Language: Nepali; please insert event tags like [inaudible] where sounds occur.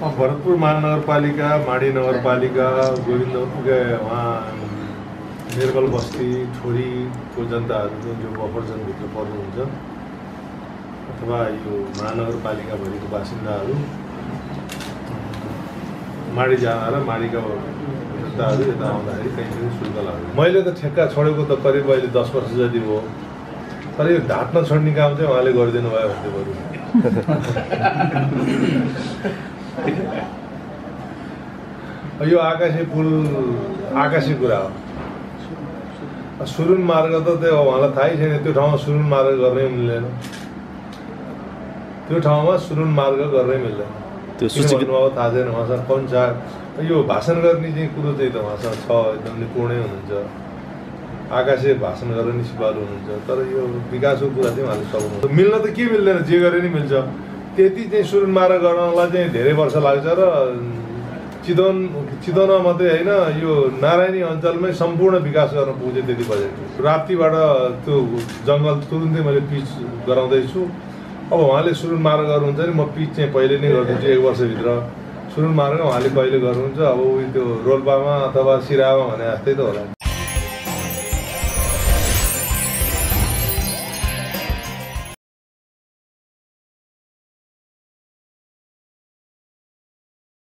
भरतपुर महानगरपालिका माडी नगरपालिका गोविन्द उहाँ निर्मल बस्ती छोरीको जनताहरू जो बफर जोनभित्र पर्नुहुन्छ अथवा यो महानगरपालिकाभरिको बासिन्दाहरू माडी जान र माडीका जनताहरू यता आउँदाखेरि कहीँ पनि शुल्क लाग्यो मैले त ठेक्का छोडेको त करिब अहिले दस वर्ष जति हो तर यो ढाँट्न छोड्ने काम चाहिँ उहाँले गरिदिनु भयो भन्थ्यो बरु [laughs] यो आकाशे पुल आकाशे कुरा हो। सुरुन मार्ग त त्यो उहाँलाई थाहै छैन त्यो ठाउँमा सुरुन मार्ग गर्नै मिल्दैन। त्यो ठाउँमा सुरुन मार्ग गर्नै मिल्दैन। त्यो थाहा छैन उहाँसँग छ यो भाषण गर्ने चाहिँ कुरो चाहिँ त उहाँसँग छ एकदम निपुणै हुनुहुन्छ। आकाशे भाषण गरेर नि सिपालु हुनुहुन्छ तर यो विकासको कुरा चाहिँ उहाँले सक्नुहुन्छ मिल्न त के मिल्दैन जे गरे नि मिल्छ। त्यति चाहिँ सुरुन मार्ग गर्नलाई चाहिँ धेरै वर्ष लाग्छ र चितवन चितवनमा मात्रै होइन यो नारायणी अञ्चलमै सम्पूर्ण विकास गर्न पुग्छ त्यति बजेट राप्तीबाट त्यो जङ्गल तुरुन्तै मैले पिच गराउँदैछु। अब उहाँले सुरुन मार्ग गर्नुहुन्छ नि म पिच चाहिँ पहिले नै गरिदिन्छु एक वर्षभित्र। सुरुन मार्ग उहाँले कहिले गर्नुहुन्छ? अब उयो त्यो रोल्पामा अथवा सिरामा भने जस्तै त होला।